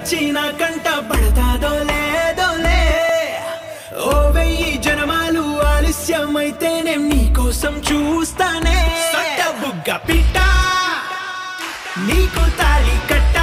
చచ్చిన కంట పడతాదో లేదోలే ఓ వెయ్యి జనమాలు ఆలస్యమైతేనే నీకోసం చూస్తానే. బుగ్గ పిట్ట నీకు తాలి కట్ట.